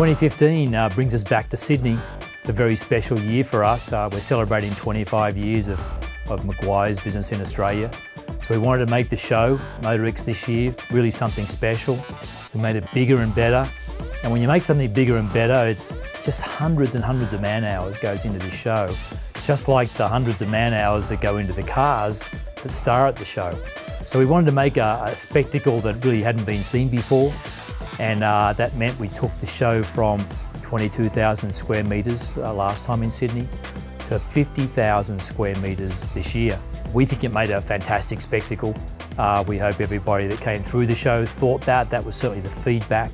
2015 uh, brings us back to Sydney. It's a very special year for us. Uh, we're celebrating 25 years of, of Meguiar's business in Australia. So we wanted to make the show, MotorEx this year, really something special. We made it bigger and better. And when you make something bigger and better, it's just hundreds and hundreds of man hours goes into this show. Just like the hundreds of man hours that go into the cars that star at the show. So we wanted to make a, a spectacle that really hadn't been seen before. And uh, that meant we took the show from 22,000 square metres uh, last time in Sydney to 50,000 square metres this year. We think it made a fantastic spectacle. Uh, we hope everybody that came through the show thought that. That was certainly the feedback.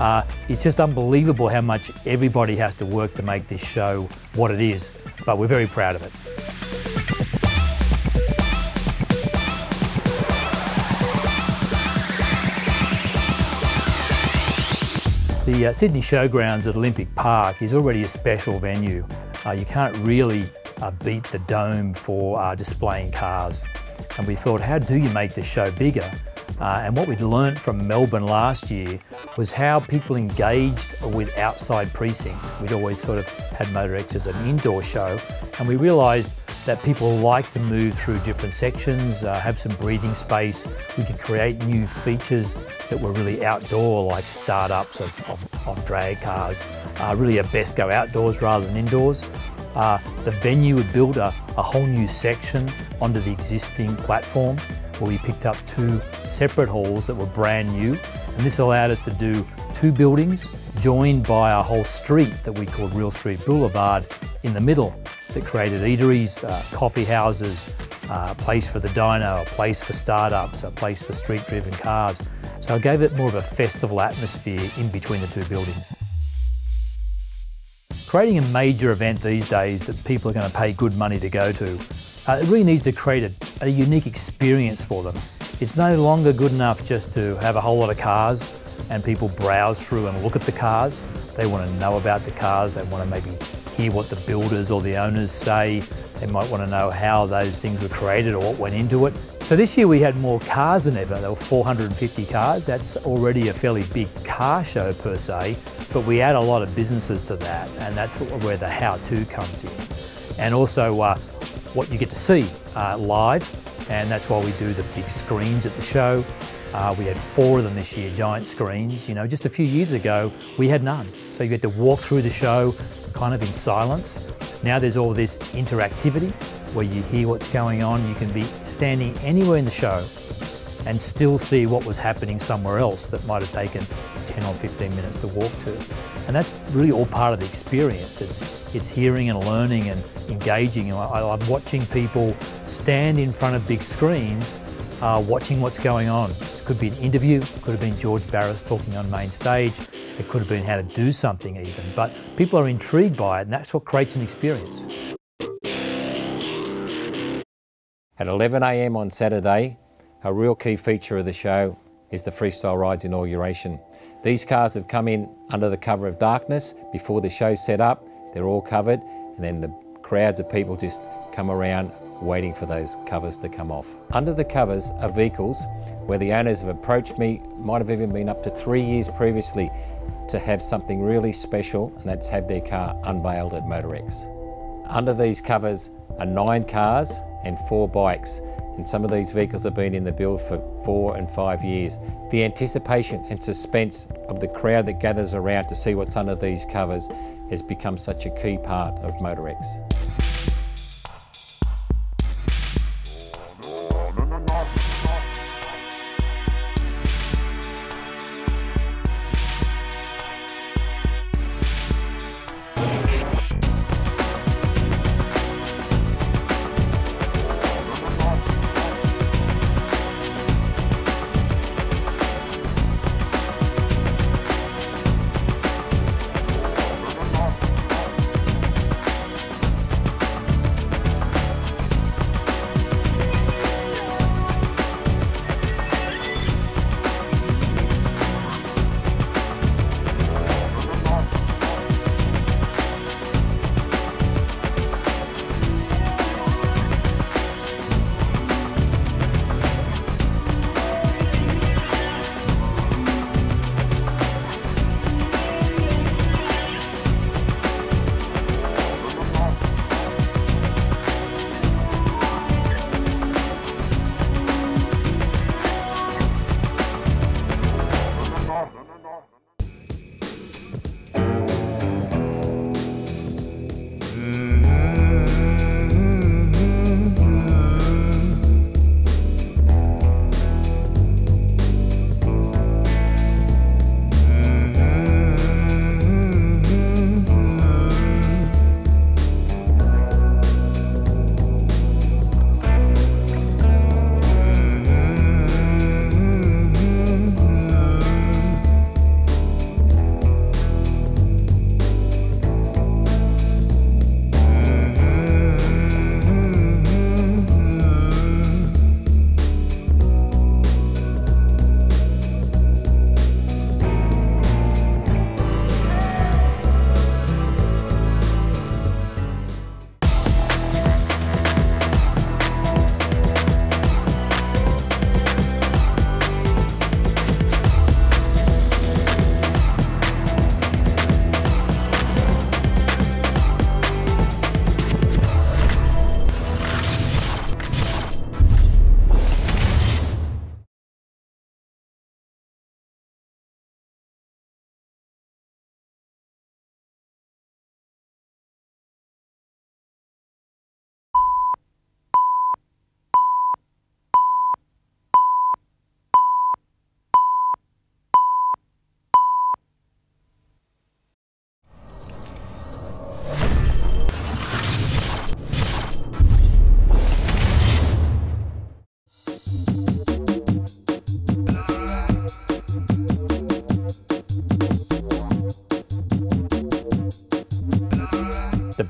Uh, it's just unbelievable how much everybody has to work to make this show what it is, but we're very proud of it. The uh, Sydney Showgrounds at Olympic Park is already a special venue. Uh, you can't really uh, beat the dome for uh, displaying cars. And we thought, how do you make the show bigger? Uh, and what we'd learned from Melbourne last year was how people engaged with outside precincts. We'd always sort of had MotorEx as an indoor show, and we realised that people like to move through different sections, uh, have some breathing space. We could create new features that were really outdoor, like startups of, of, of drag cars. Uh, really a best go outdoors rather than indoors. Uh, the venue would build a, a whole new section onto the existing platform where we picked up two separate halls that were brand new. And this allowed us to do two buildings joined by a whole street that we called Real Street Boulevard in the middle that created eateries, uh, coffee houses, uh, a place for the diner, a place for startups, a place for street driven cars. So I gave it more of a festival atmosphere in between the two buildings. Creating a major event these days that people are going to pay good money to go to, uh, it really needs to create a, a unique experience for them. It's no longer good enough just to have a whole lot of cars and people browse through and look at the cars. They want to know about the cars, they want to maybe hear what the builders or the owners say. They might want to know how those things were created or what went into it. So this year we had more cars than ever. There were 450 cars. That's already a fairly big car show per se, but we add a lot of businesses to that, and that's where the how-to comes in. And also uh, what you get to see uh, live, and that's why we do the big screens at the show. Uh, we had four of them this year, giant screens. You know, just a few years ago, we had none. So you had to walk through the show kind of in silence. Now there's all this interactivity where you hear what's going on. You can be standing anywhere in the show and still see what was happening somewhere else that might have taken 10 or 15 minutes to walk to. And that's really all part of the experience. It's, it's hearing and learning and engaging. I, I love watching people stand in front of big screens uh, watching what's going on. It could be an interview, it could have been George Barris talking on main stage, it could have been how to do something even, but people are intrigued by it and that's what creates an experience. At 11am on Saturday, a real key feature of the show is the Freestyle Rides inauguration. These cars have come in under the cover of darkness before the show's set up, they're all covered, and then the crowds of people just come around waiting for those covers to come off. Under the covers are vehicles where the owners have approached me, might have even been up to three years previously, to have something really special, and that's have their car unveiled at MotorEx. Under these covers are nine cars and four bikes, and some of these vehicles have been in the build for four and five years. The anticipation and suspense of the crowd that gathers around to see what's under these covers has become such a key part of MotorEx.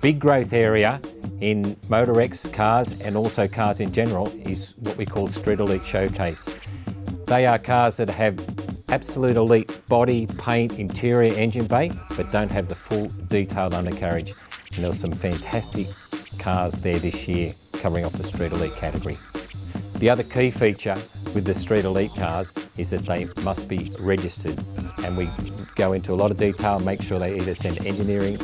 Big growth area in MotorEx cars and also cars in general is what we call Street Elite Showcase. They are cars that have absolute elite body, paint, interior, engine bay, but don't have the full detailed undercarriage. And there's some fantastic cars there this year covering off the Street Elite category. The other key feature with the Street Elite cars is that they must be registered and we go into a lot of detail, make sure they either send engineering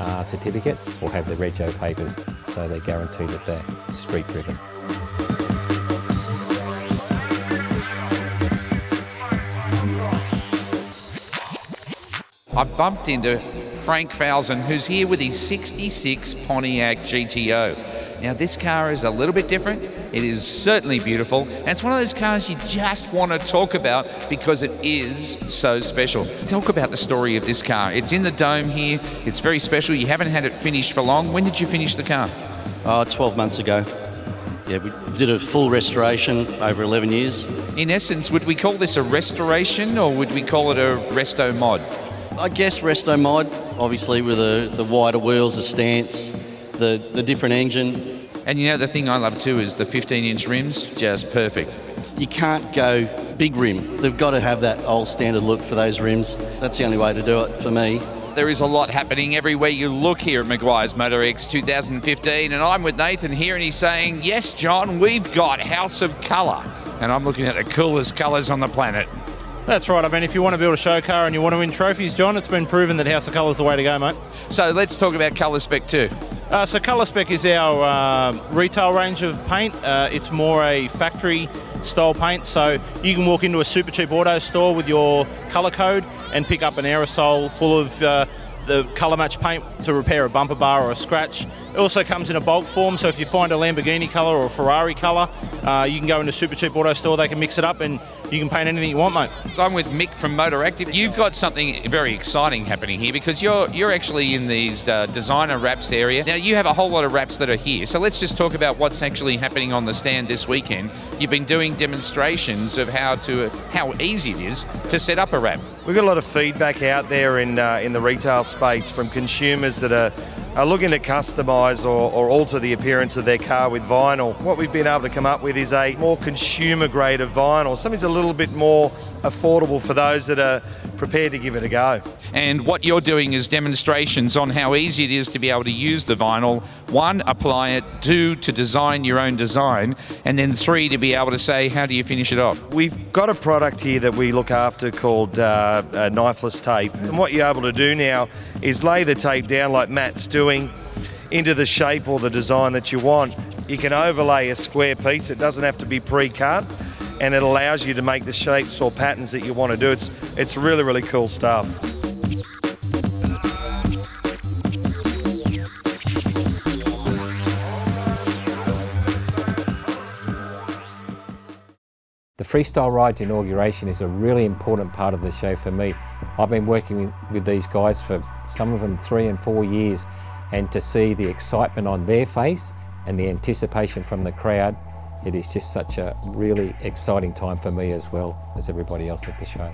uh, certificate or have the rego papers so they guarantee that they're street driven. I bumped into Frank Falzon, who's here with his 66 Pontiac GTO. Now, this car is a little bit different. It is certainly beautiful, and it's one of those cars you just want to talk about because it is so special. Talk about the story of this car. It's in the dome here. It's very special. You haven't had it finished for long. When did you finish the car? Uh, 12 months ago. Yeah, we did a full restoration over 11 years. In essence, would we call this a restoration or would we call it a resto mod? I guess resto mod, obviously with the, the wider wheels, the stance, the, the different engine. And you know, the thing I love too is the 15 inch rims, just perfect. You can't go big rim. They've got to have that old standard look for those rims. That's the only way to do it for me. There is a lot happening everywhere you look here at Meguiar's Motor X 2015, and I'm with Nathan here, and he's saying, Yes, John, we've got House of Colour. And I'm looking at the coolest colours on the planet. That's right. I mean, if you want to build a show car and you want to win trophies, John, it's been proven that House of Colour is the way to go, mate. So let's talk about colour spec too. Uh, so Colour Spec is our uh, retail range of paint. Uh, it's more a factory style paint, so you can walk into a super cheap auto store with your colour code and pick up an aerosol full of uh, the colour match paint to repair a bumper bar or a scratch. It also comes in a bulk form, so if you find a Lamborghini colour or a Ferrari colour, uh, you can go into a super cheap auto store, they can mix it up and you can paint anything you want, mate. I'm with Mick from Motor Active. You've got something very exciting happening here because you're you're actually in these uh, designer wraps area. Now you have a whole lot of wraps that are here. So let's just talk about what's actually happening on the stand this weekend. You've been doing demonstrations of how to how easy it is to set up a wrap. We've got a lot of feedback out there in uh, in the retail space from consumers that are are looking to customise or, or, alter the appearance of their car with vinyl. What we've been able to come up with is a more consumer grade of vinyl, something's a little bit more affordable for those that are prepared to give it a go. And what you're doing is demonstrations on how easy it is to be able to use the vinyl. One, apply it. Two, to design your own design. And then three, to be able to say, how do you finish it off? We've got a product here that we look after called uh, knifeless tape. And what you're able to do now is lay the tape down like Matt's doing into the shape or the design that you want. You can overlay a square piece. It doesn't have to be pre-cut and it allows you to make the shapes or patterns that you want to do. It's, it's really, really cool stuff. The Freestyle Rides inauguration is a really important part of the show for me. I've been working with, with, these guys for some of them three and four years and to see the excitement on their face and the anticipation from the crowd, it is just such a really exciting time for me as well as everybody else at the show.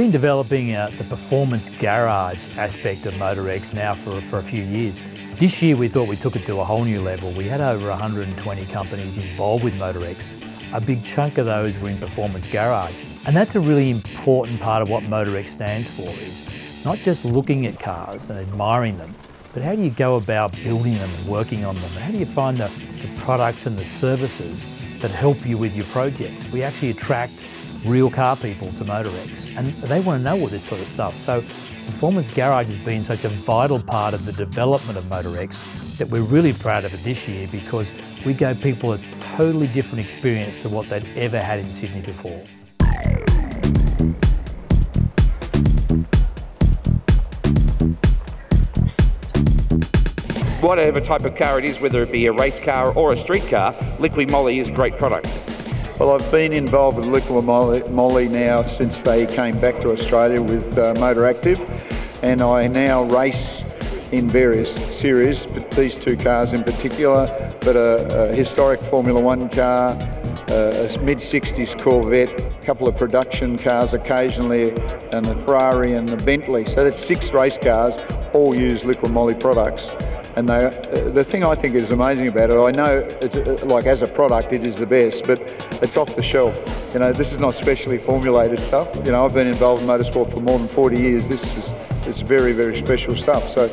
Been developing the performance garage aspect of MotorEx now for, for a few years. This year we thought we took it to a whole new level. We had over 120 companies involved with MotorEx. A big chunk of those were in performance garage. And that's a really important part of what MotorEx stands for is not just looking at cars and admiring them, but how do you go about building them and working on them? How do you find the, the products and the services that help you with your project? We actually attract real car people to MotorEx and they want to know all this sort of stuff. So Performance Garage has been such a vital part of the development of MotorEx that we're really proud of it this year because we gave people a totally different experience to what they'd ever had in Sydney before. Whatever type of car it is, whether it be a race car or a street car, Liqui Moly is a great product. Well, I've been involved with Liqui Moly, now since they came back to Australia with uh, Motor Active, and I now race in various series, but these two cars in particular, but a, a historic Formula One car, a, mid 60s Corvette, a couple of production cars occasionally, and a Ferrari and a Bentley. So that's six race cars, all use Liqui Moly products. And they, uh, the thing I think is amazing about it, I know, uh, like as a product, it is the best, but it's off the shelf. You know, this is not specially formulated stuff. You know, I've been involved in motorsport for more than 40 years. This is it's very, very special stuff. So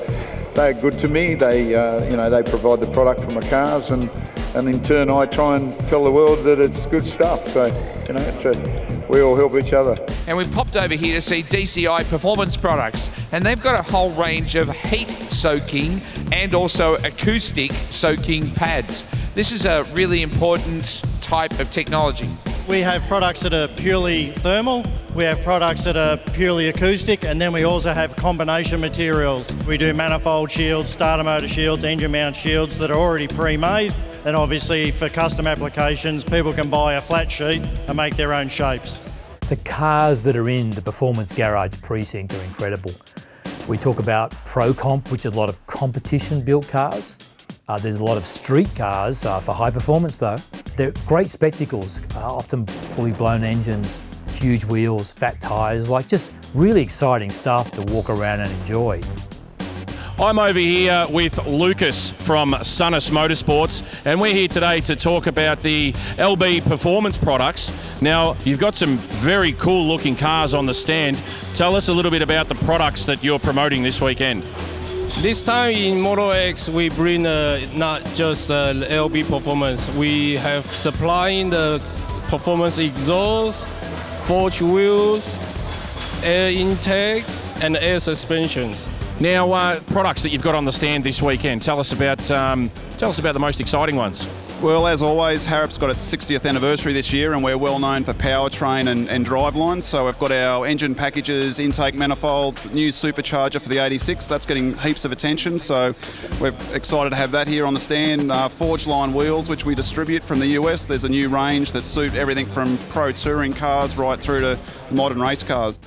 they're good to me. They, uh, you know, they provide the product for my cars, and and in turn, I try and tell the world that it's good stuff. So, you know, it's a, we all help each other. And we've popped over here to see DEI Performance Products, and they've got a whole range of heat soaking and also acoustic soaking pads. This is a really important type of technology. We have products that are purely thermal, we have products that are purely acoustic, and then we also have combination materials. We do manifold shields, starter motor shields, engine mount shields that are already pre-made, and obviously for custom applications, people can buy a flat sheet and make their own shapes. The cars that are in the Performance Garage precinct are incredible. We talk about Pro Comp, which is a lot of competition built cars. Uh, there's a lot of street cars uh, for high performance though. They're great spectacles, uh, often fully blown engines, huge wheels, fat tyres, like just really exciting stuff to walk around and enjoy. I'm over here with Lucas from Sunnis Motorsports, and we're here today to talk about the LB performance products. Now, you've got some very cool looking cars on the stand. Tell us a little bit about the products that you're promoting this weekend. This time in Moto X, we bring uh, not just uh, LB performance. We have supplying the performance exhaust, forged wheels, air intake, and air suspensions. Now, uh, products that you've got on the stand this weekend. Tell us about um, tell us about the most exciting ones. Well, as always, Harrop's got its 60th anniversary this year, and we're well known for powertrain and, and driveline. So we've got our engine packages, intake manifolds, new supercharger for the 86. That's getting heaps of attention. So we're excited to have that here on the stand. Uh, Forgeline wheels, which we distribute from the US. There's a new range that suit everything from pro touring cars right through to modern race cars.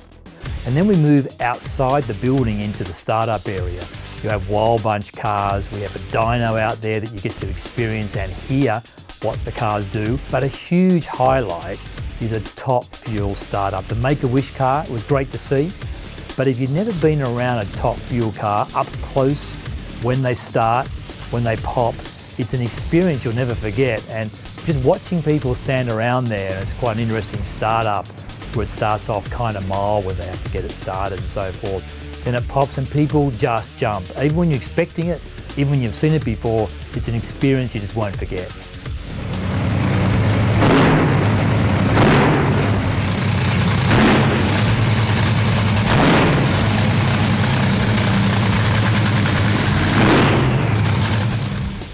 And then we move outside the building into the startup area. You have Wild Bunch cars, we have a dyno out there that you get to experience and hear what the cars do. But a huge highlight is a top fuel startup. The Make-A-Wish car, was great to see. But if you've never been around a top fuel car up close when they start, when they pop, it's an experience you'll never forget. And just watching people stand around there, it's quite an interesting startup where it starts off kind of mild where they have to get it started and so forth. then it pops and people just jump. Even when you're expecting it, even when you've seen it before, it's an experience you just won't forget.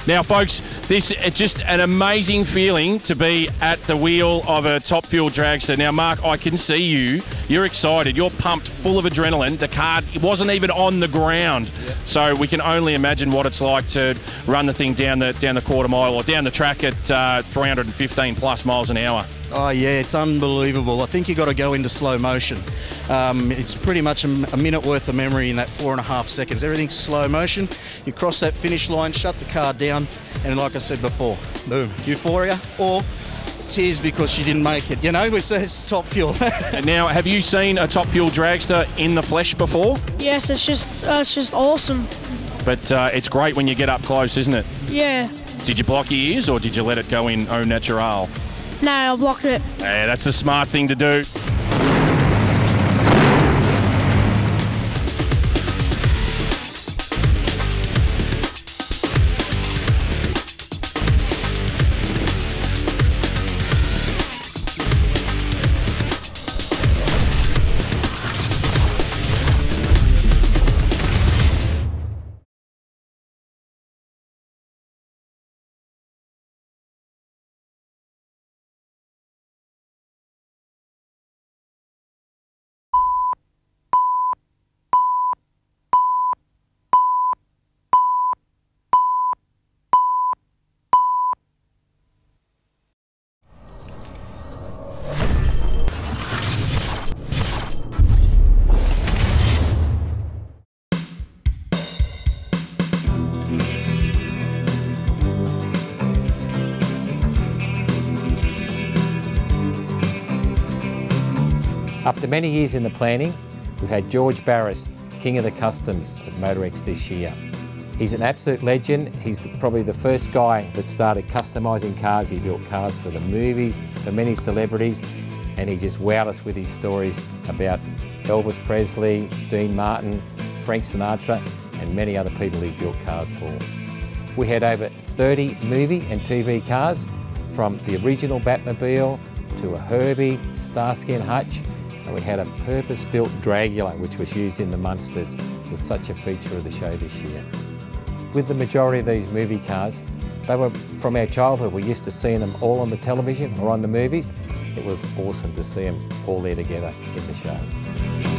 Now, folks, this is just an amazing feeling to be at the wheel of a top fuel dragster. Now, Mark, I can see you. You're excited. You're pumped, full of adrenaline. The car wasn't even on the ground, so we can only imagine what it's like to run the thing down the down the quarter mile or down the track at uh, 315 plus miles an hour. Oh yeah, it's unbelievable. I think you've got to go into slow motion. Um, it's pretty much a, a, minute worth of memory in that four and a half seconds. Everything's slow motion. You cross that finish line, shut the car down, and like I said before, boom, euphoria or tears because she didn't make it. You know, it's, it's top fuel. and now, have you seen a top fuel dragster in the flesh before? Yes, it's just uh, it's just awesome. But uh, it's great when you get up close, isn't it? Yeah. Did you block your ears or did you let it go in au natural? No, I blocked it. Yeah, that's a smart thing to do. After many years in the planning, we've had George Barris, King of the Customs at Motorex this year. He's an absolute legend. He's the, probably the first guy that started customising cars. He built cars for the movies, for many celebrities, and he just wowed us with his stories about Elvis Presley, Dean Martin, Frank Sinatra, and many other people he built cars for. We had over 30 movie and TV cars, from the original Batmobile to a Herbie, Starsky and Hutch, and we had a purpose-built Dragula which was used in the Munsters. Was such a feature of the show this year. With the majority of these movie cars, they were from our childhood. We used to see them all on the television or on the movies. It was awesome to see them all there together in the show.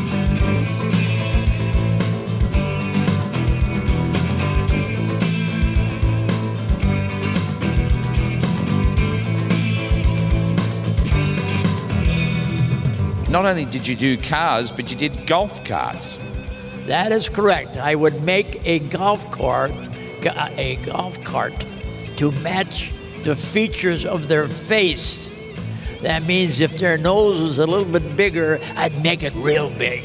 Not only did you do cars, but you did golf carts. That is correct. I would make a golf cart, a golf cart, to match the features of their face. That means if their nose was a little bit bigger, I'd make it real big.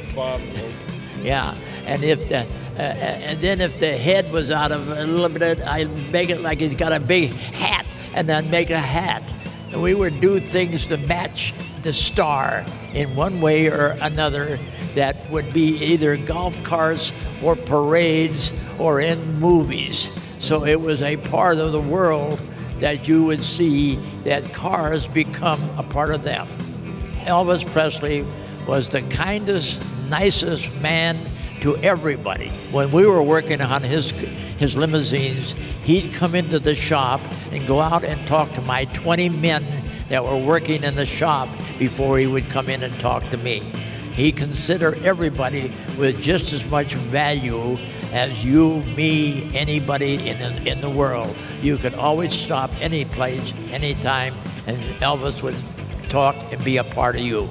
Yeah, and if the uh, and then if the head was out of a little bit, I'd make it like he's got a big hat, and then make a hat. And we would do things to match the star in one way or another that would be either golf carts or parades or in movies. So it was a part of the world that you would see that cars become a part of them. Elvis Presley was the kindest, nicest man to everybody. When we were working on his his limousines, he'd come into the shop and go out and talk to my 20 men that were working in the shop before he would come in and talk to me. He considered everybody with just as much value as you, me, anybody in in the world. You could always stop any place, anytime, and Elvis would talk and be a part of you.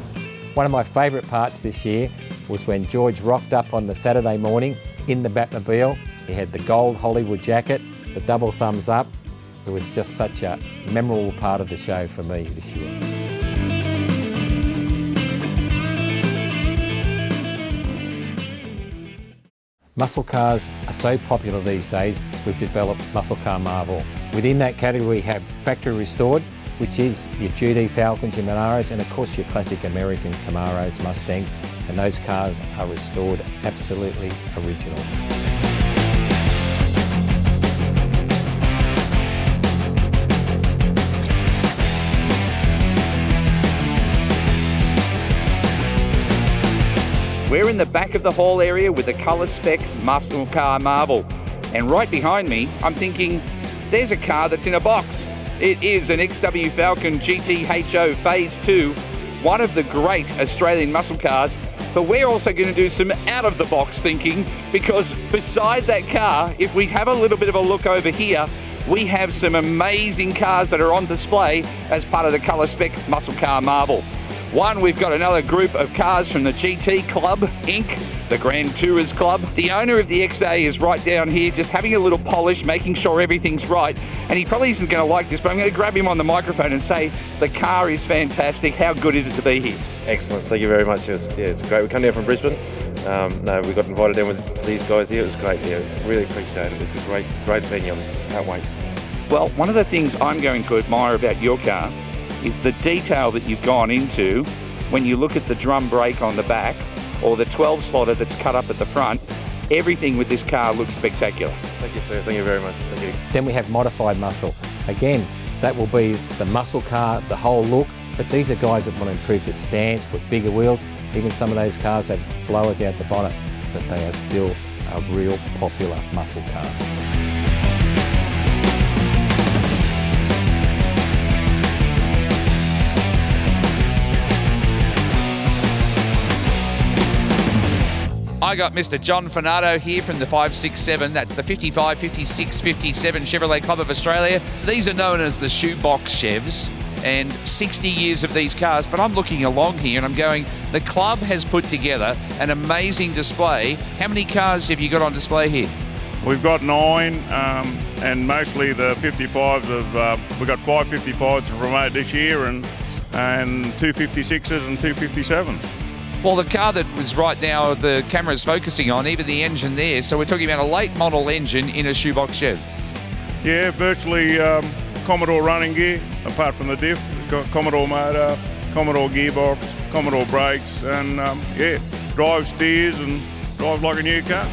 One of my favourite parts this year was when George rocked up on the Saturday morning in the Batmobile. He had the gold Hollywood jacket, the double thumbs up. It was just such a memorable part of the show for me this year. Muscle cars are so popular these days, we've developed Muscle Car Marvel. Within that category we have factory restored, which is your GT Falcons, your Monaros, and of course your classic American Camaros, Mustangs, and those cars are restored absolutely original. We're in the back of the hall area with the colour spec muscle car Marvel. And right behind me, I'm thinking, there's a car that's in a box. It is an XW Falcon GTHO Phase 2, one of the great Australian muscle cars. But we're also going to do some out of the box thinking because beside that car, if we have a little bit of a look over here, we have some amazing cars that are on display as part of the colour spec muscle car Marvel. One, we've got another group of cars from the GT Club Inc., the Grand Tourers Club. The owner of the XA is right down here, just having a little polish, making sure everything's right. And he probably isn't going to like this, but I'm going to grab him on the microphone and say, the car is fantastic. How good is it to be here? Excellent. Thank you very much. It was, yeah, it's great. We come down from Brisbane. Um, no, we got invited down with these guys here. It was great. Yeah, really appreciate it. It's a great, great venue. Can't wait. Well, one of the things I'm going to admire about your car is the detail that you've gone into when you look at the drum brake on the back or the 12 slotter that's cut up at the front. Everything with this car looks spectacular. Thank you, sir. Thank you very much. Thank you. Then we have modified muscle. Again, that will be the muscle car, the whole look, but these are guys that want to improve the stance with bigger wheels. Even some of those cars have blowers out the bottom, but they are still a real popular muscle car. I got Mr. John Fernando here from the 567. That's the 55, 56, 57 Chevrolet Club of Australia. These are known as the shoebox Chevs and 60 years of these cars. But I'm looking along here and I'm going, the club has put together an amazing display. How many cars have you got on display here? We've got nine, um, and mostly the 55s of. Uh, we've got five 55s to promote this year, and and two 56s and two 57s. Well, the car that was right now, the camera's focusing on, even the engine there. So we're talking about a late model engine in a shoebox Chev. Yeah, virtually um, Commodore running gear, apart from the diff. Commodore motor, Commodore gearbox, Commodore brakes, and um, yeah, drive steers and drive like a new car.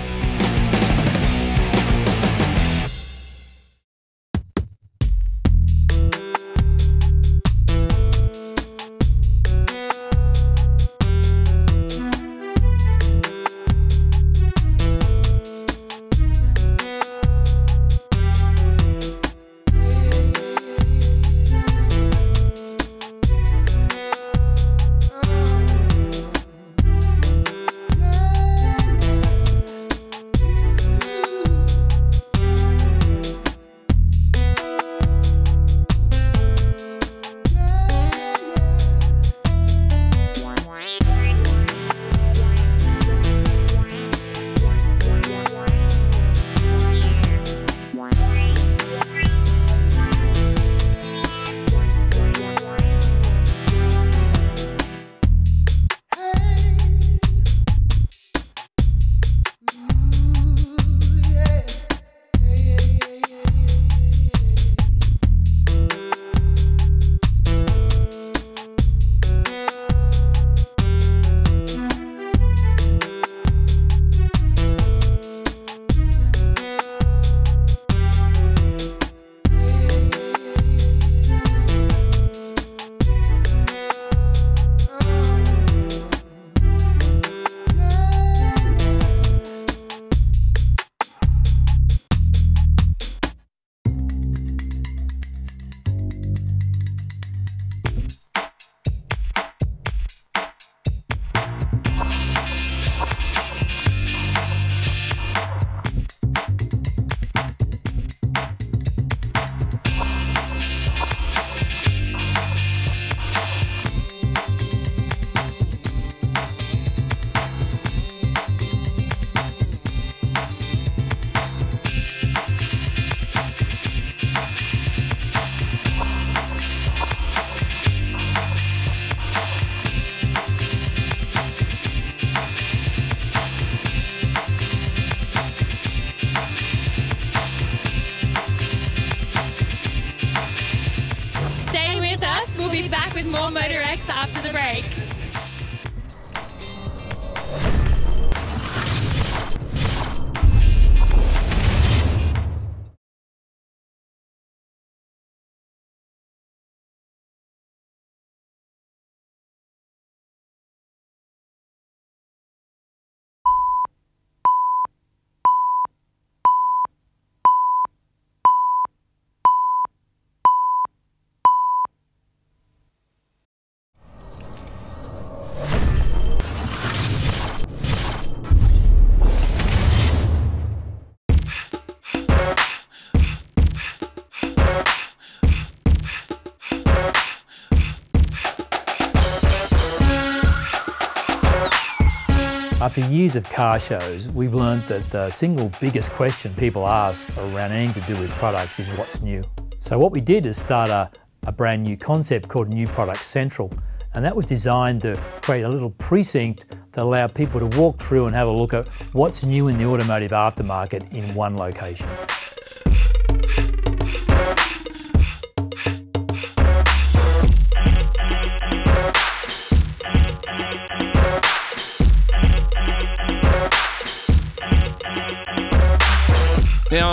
After years of car shows, we've learned that the single biggest question people ask around anything to do with products is what's new. So what we did is start a, a brand new concept called New Product Central. And that was designed to create a little precinct that allowed people to walk through and have a look at what's new in the automotive aftermarket in one location.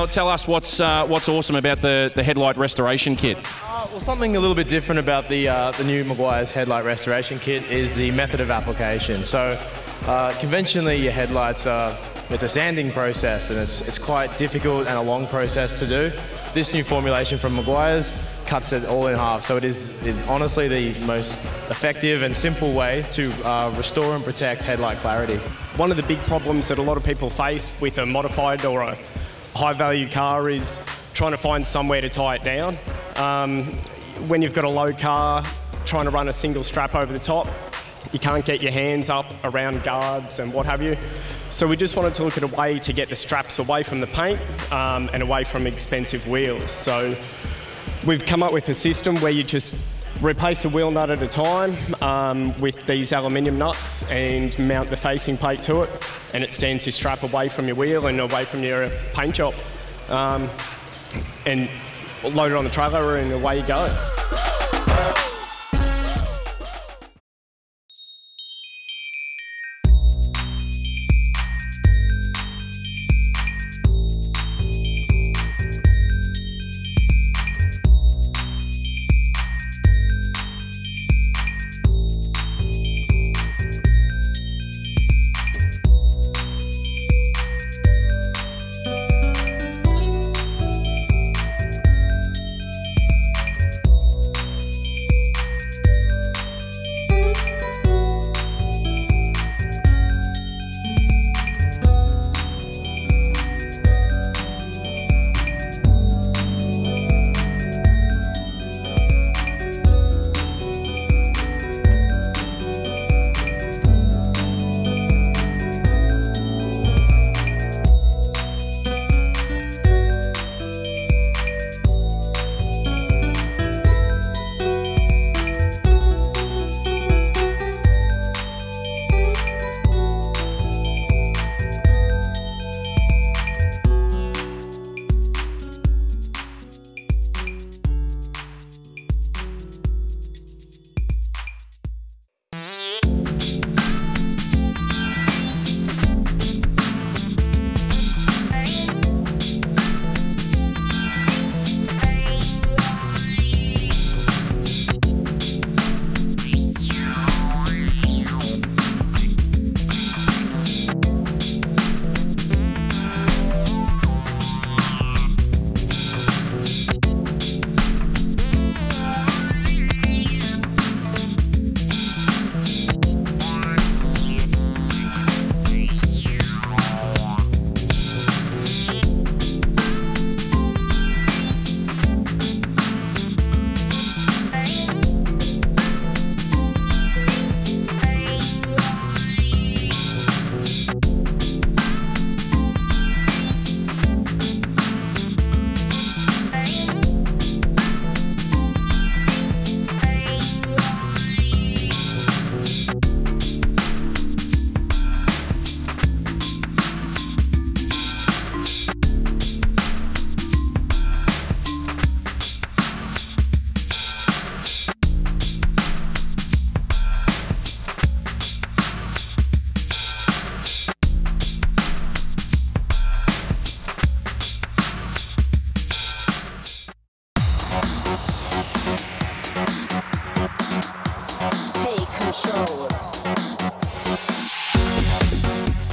Now, tell us what's uh, what's awesome about the, the headlight restoration kit. Uh, well, something a little bit different about the uh, the new Meguiar's headlight restoration kit is the method of application. So, uh, conventionally, your headlights are it's a sanding process, and it's it's quite difficult and a long process to do. This new formulation from Meguiar's cuts it all in half. So it is it, honestly the most effective and simple way to uh, restore and protect headlight clarity. One of the big problems that a lot of people face with a modified or a high value car is trying to find somewhere to tie it down. Um, when you've got a low car, trying to run a single strap over the top, you can't get your hands up around guards and what have you. So we just wanted to look at a way to get the straps away from the paint um, and away from expensive wheels. So we've come up with a system where you just replace a wheel nut at a time um, with these aluminium nuts and mount the facing plate to it and it stands your strap away from your wheel and away from your paint job um, and load it on the trailer and away you go.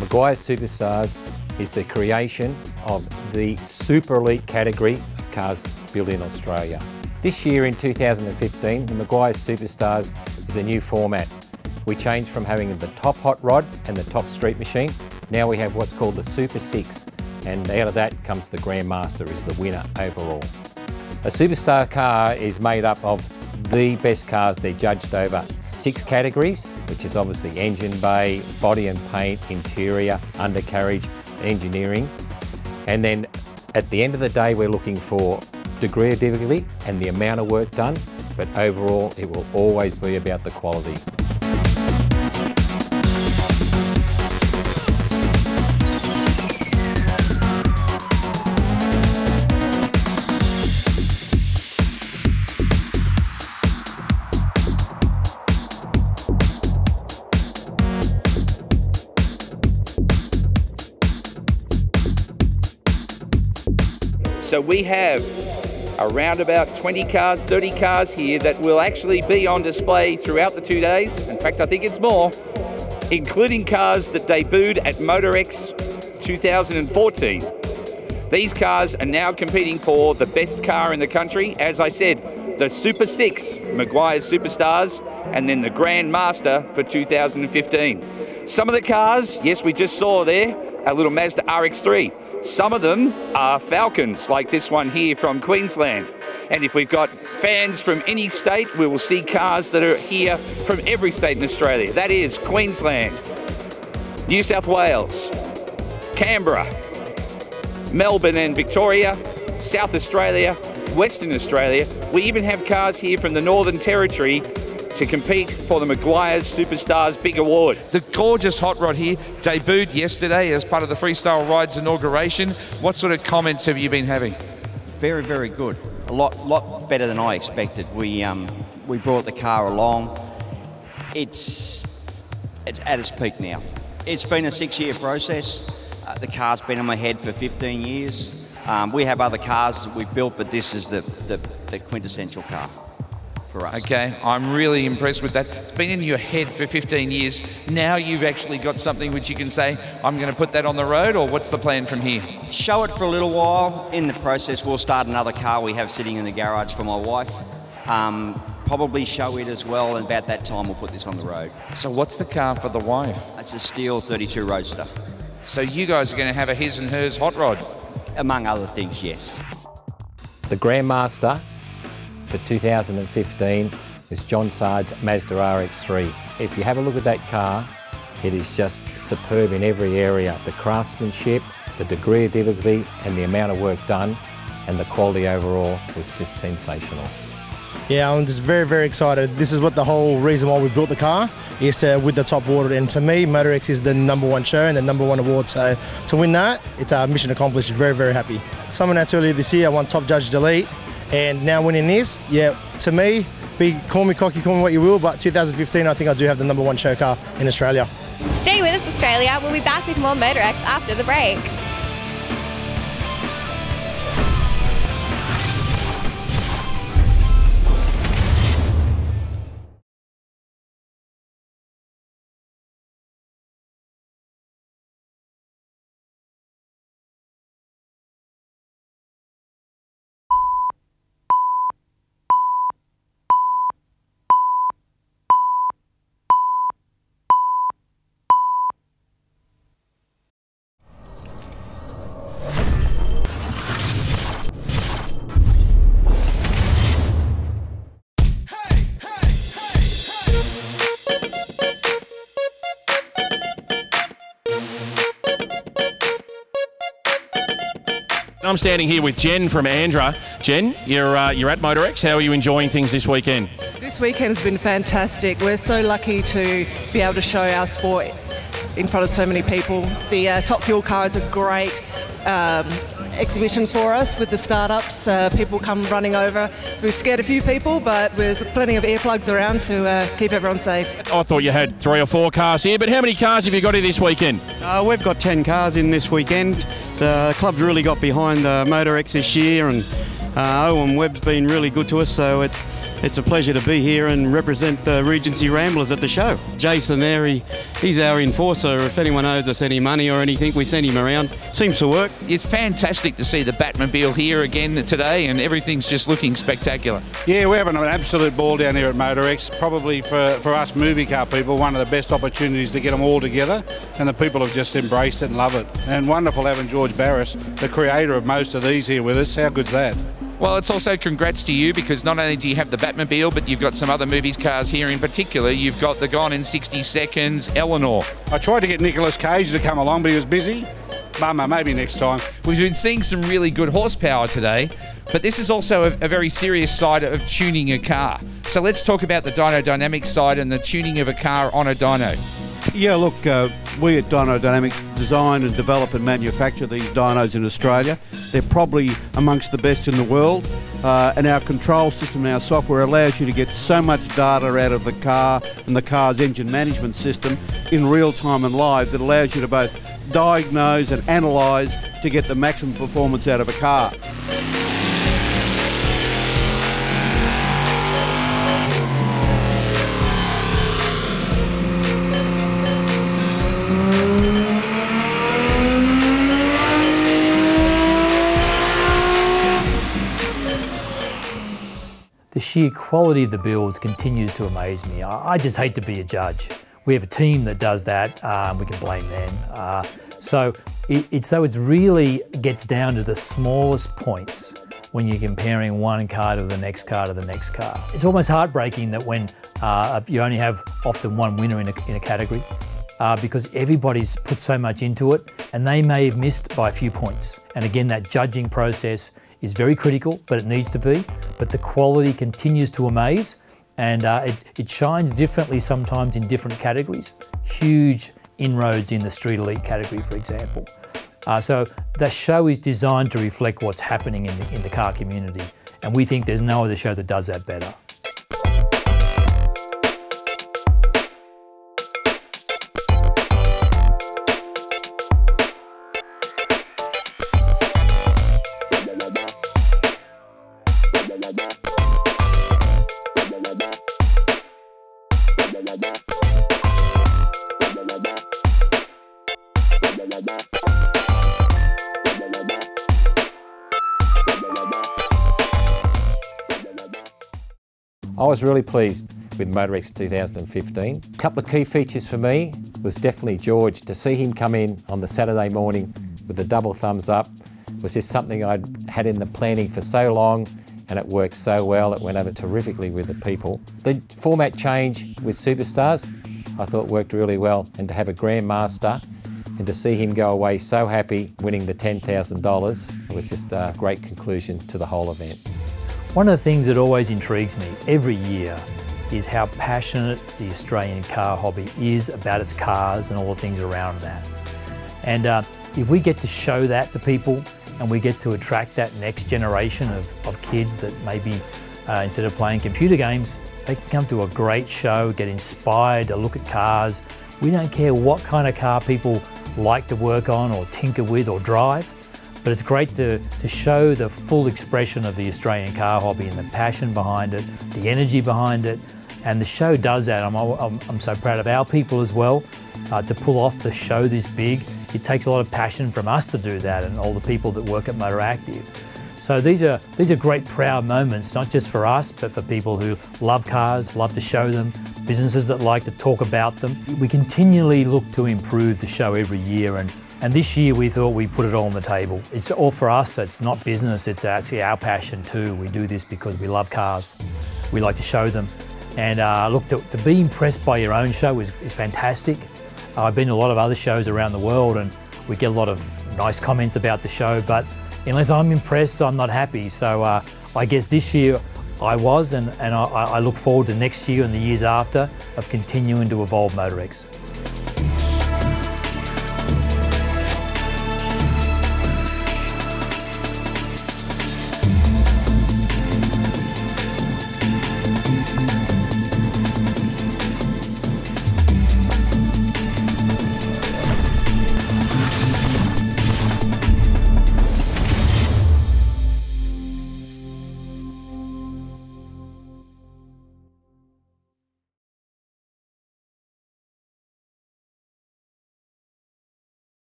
Meguiar's Superstars is the creation of the super elite category of cars built in Australia. This year in 2015, the Meguiar's Superstars is a new format. We changed from having the top hot rod and the top street machine. Now we have what's called the Super 6 and out of that comes the Grandmaster is the winner overall. A superstar car is made up of the best cars. They're judged over six categories, which is obviously engine bay, body and paint, interior, undercarriage, engineering. And then at the end of the day, we're looking for degree of difficulty and the amount of work done, but overall, it will always be about the quality. So we have around about 20 cars, 30 cars here that will actually be on display throughout the two days. In fact, I think it's more, including cars that debuted at MotorEx 2014. These cars are now competing for the best car in the country. As I said, the Super 6 Meguiar's Superstars and then the Grand Master for 2015. Some of the cars, yes, we just saw there, a little Mazda RX-3. Some of them are Falcons, like this one here from Queensland. And if we've got fans from any state, we will see cars that are here from every state in Australia. That is Queensland, New South Wales, Canberra, Melbourne and Victoria, South Australia, Western Australia. We even have cars here from the Northern Territory to compete for the Meguiar's Superstars Big Award. The gorgeous hot rod here debuted yesterday as part of the Freestyle Rides inauguration. What sort of comments have you been having? Very, very good. A lot, lot better than I expected. We um, we brought the car along. It's it's at its peak now. It's been a six-year process. Uh, the car's been on my head for 15 years. Um, we have other cars that we've built, but this is the, the, the quintessential car for us. Okay, I'm really impressed with that. It's been in your head for 15 years. Now you've actually got something which you can say, I'm going to put that on the road, or what's the plan from here? Show it for a little while. In the process, we'll start another car we have sitting in the garage for my wife. Um, probably show it as well, and about that time we'll put this on the road. So what's the car for the wife? It's a Steel 32 Roadster. So you guys are going to have a his and hers hot rod? Among other things, yes. The Grandmaster for 2015 is John Sard's Mazda RX-3. If you have a look at that car, it is just superb in every area. The craftsmanship, the degree of difficulty and the amount of work done and the quality overall was just sensational. Yeah, I'm just very, very excited. This is what the whole reason why we built the car is to win the top award. And to me, MotorEx is the number one show and the number one award. So to win that, it's a mission accomplished. Very, very happy. Someone else earlier this year, I won Top Judge Delete, and now winning this, yeah, to me, be call me cocky, call me what you will, but 2015, I think I do have the number one show car in Australia. Stay with us, Australia. We'll be back with more MotorEx after the break. I'm standing here with Jen from ANDRA. Jen, you're uh, you're at MotorEx. How are you enjoying things this weekend? This weekend has been fantastic. We're so lucky to be able to show our sport in front of so many people. The uh, Top Fuel car is a great um, exhibition for us with the startups. Uh, people come running over. We've scared a few people, but there's plenty of earplugs around to uh, keep everyone safe. I thought you had three or four cars here, but how many cars have you got here this weekend? Uh, we've got 10 cars in this weekend. The club's really got behind the MotorEx this year, and uh, Owen Webb's been really good to us, so it, it's a pleasure to be here and represent the Regency Ramblers at the show. Jason there, he, he's our enforcer. If anyone owes us any money or anything, we send him around. Seems to work. It's fantastic to see the Batmobile here again today, and everything's just looking spectacular. Yeah, we're having an absolute ball down here at MotorEx. Probably for, for us movie car people, one of the best opportunities to get them all together, and the people have just embraced it and love it. And wonderful having George Barris, the creator of most of these, here with us. How good's that? Well, it's also congrats to you because not only do you have the Batmobile, but you've got some other movies cars here in particular. You've got the Gone in 60 Seconds Eleanor. I tried to get Nicolas Cage to come along, but he was busy. Bummer, maybe next time. We've been seeing some really good horsepower today, but this is also a, a, very serious side of tuning a car. So let's talk about the dyno dynamic side and the tuning of a car on a dyno. Yeah, look, uh, we at Dyno Dynamics design and develop and manufacture these dynos in Australia. They're probably amongst the best in the world. Uh, and our control system and our software allows you to get so much data out of the car and the car's engine management system in real time and live that allows you to both diagnose and analyse to get the maximum performance out of a car. The sheer quality of the builds continues to amaze me. I, I just hate to be a judge. We have a team that does that. Um, we can blame them. Uh, so it, it, so it really gets down to the smallest points when you're comparing one car to the next car to the next car. It's almost heartbreaking that when uh, you only have often one winner in a, in a category uh, because everybody's put so much into it and they may have missed by a few points. And again, that judging process is very critical, but it needs to be. But the quality continues to amaze and uh, it, it shines differently sometimes in different categories. Huge inroads in the Street Elite category, for example. Uh, so the show is designed to reflect what's happening in the, in the car community. And we think there's no other show that does that better. Really pleased with MotorEx 2015. A couple of key features for me was definitely George. To see him come in on the Saturday morning with a double thumbs up was just something I'd had in the planning for so long and it worked so well. It went over terrifically with the people. The format change with Superstars I thought worked really well and to have a Grandmaster and to see him go away so happy winning the $10,000 was just a great conclusion to the whole event. One of the things that always intrigues me every year is how passionate the Australian car hobby is about its cars and all the things around that. And uh, if we get to show that to people and we get to attract that next generation of, of kids that maybe uh, instead of playing computer games, they can come to a great show, get inspired to look at cars. We don't care what kind of car people like to work on or tinker with or drive. But it's great to, to show the full expression of the Australian car hobby and the passion behind it, the energy behind it, and the show does that. I'm, I'm, I'm so proud of our people as well uh, to pull off the show this big. It takes a lot of passion from us to do that and all the people that work at Motoractive. So these are, these are great proud moments, not just for us, but for people who love cars, love to show them, businesses that like to talk about them. We continually look to improve the show every year and and this year we thought we'd put it all on the table. It's all for us, it's not business, it's actually our passion too. We do this because we love cars. We like to show them. And uh, look, to, to, be impressed by your own show is, is fantastic. Uh, I've been to a lot of other shows around the world and we get a lot of nice comments about the show, but unless I'm impressed, I'm not happy. So uh, I guess this year I was, and, and I, I look forward to next year and the years after of continuing to evolve MotorEx.